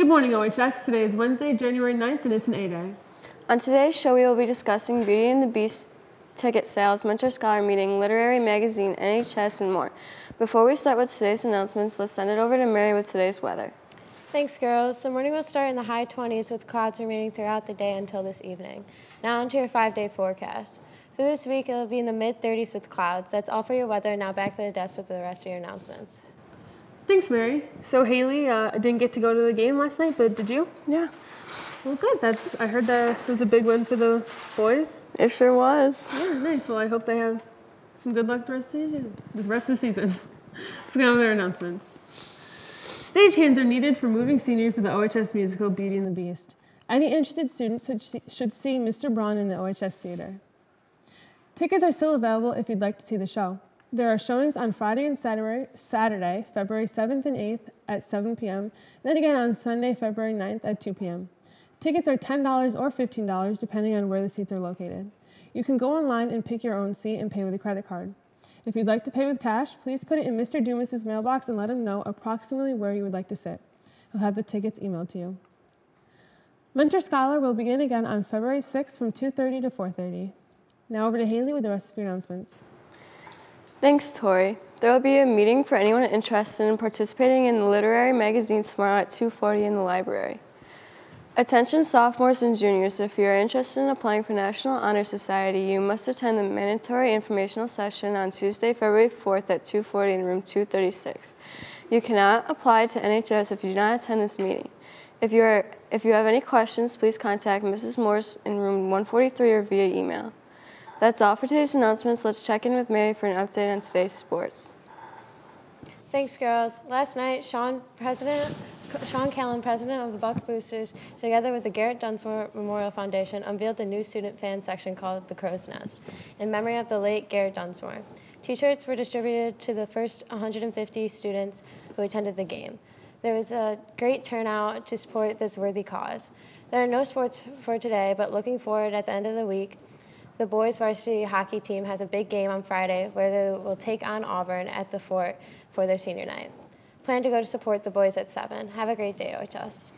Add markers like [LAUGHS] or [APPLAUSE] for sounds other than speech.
Good morning, OHS. Today is Wednesday, January 9th, and it's an A Day. On today's show, we will be discussing Beauty and the Beast ticket sales, Mentor Scholar meeting, literary magazine, NHS, and more. Before we start with today's announcements, let's send it over to Mary with today's weather. Thanks, girls. The morning will start in the high 20s with clouds remaining throughout the day until this evening. Now onto your five-day forecast. Through this week, it will be in the mid-30s with clouds. That's all for your weather. Now back to the desk with the rest of your announcements. Thanks, Mary. So Haley uh, didn't get to go to the game last night, but did you? Yeah, Well, good. That's I heard that it was a big win for the boys. it sure was. Yeah, nice. Well, I hope they have some good luck the rest of the season. The rest of the season. [LAUGHS] Let's go with their announcements. Stage hands are needed for moving scenery for the OHS musical Beauty and the Beast. Any interested students should see, should see Mr. Braun in the OHS theater. Tickets are still available if you'd like to see the show. There are showings on Friday and Saturday, Saturday, February 7th and 8th at 7 p.m., then again on Sunday, February 9th at 2 p.m. Tickets are $10 or $15 depending on where the seats are located. You can go online and pick your own seat and pay with a credit card. If you'd like to pay with cash, please put it in Mr. Dumas's mailbox and let him know approximately where you would like to sit. He'll have the tickets emailed to you. Mentor Scholar will begin again on February 6th from 2:30 to 4:30. Now over to Haley with the rest of your announcements. Thanks, Tori. There will be a meeting for anyone interested in participating in the literary magazine tomorrow at 2:40 in the library. Attention sophomores and juniors, if you are interested in applying for National Honor Society, you must attend the mandatory informational session on Tuesday, February 4th at 2:40 in room 236. You cannot apply to NHS if you do not attend this meeting. If you are if you have any questions, please contact Mrs. Morse in room 143 or via email. That's all for today's announcements. Let's check in with Mary for an update on today's sports. Thanks, girls. Last night, Sean, president, Sean Callan, president of the Buck Boosters, together with the Garrett Dunsmore Memorial Foundation, unveiled the new student fan section called the Crow's Nest, in memory of the late Garrett Dunsmore. T-shirts were distributed to the first 150 students who attended the game. There was a great turnout to support this worthy cause. There are no sports for today, but looking forward at the end of the week, the boys varsity hockey team has a big game on Friday where they will take on Auburn at the fort for their senior night. Plan to go to support the boys at 7. Have a great day, OHS.